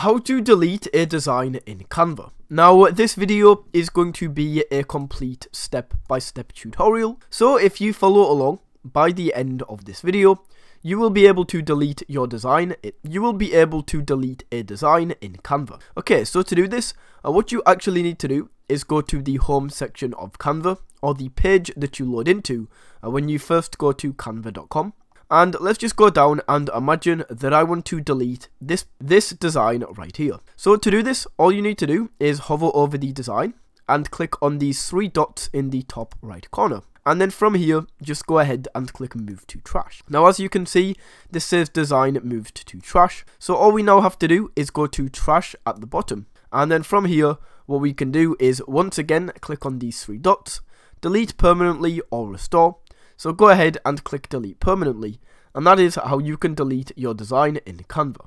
how to delete a design in Canva. Now, this video is going to be a complete step-by-step -step tutorial, so if you follow along, by the end of this video, you will be able to delete your design. You will be able to delete a design in Canva. Okay, so to do this, uh, what you actually need to do is go to the home section of Canva, or the page that you load into uh, when you first go to canva.com. And let's just go down and imagine that I want to delete this, this design right here. So to do this, all you need to do is hover over the design and click on these three dots in the top right corner. And then from here, just go ahead and click move to trash. Now as you can see, this says design moved to trash. So all we now have to do is go to trash at the bottom. And then from here, what we can do is once again, click on these three dots, delete permanently or restore. So go ahead and click delete permanently. And that is how you can delete your design in Canva.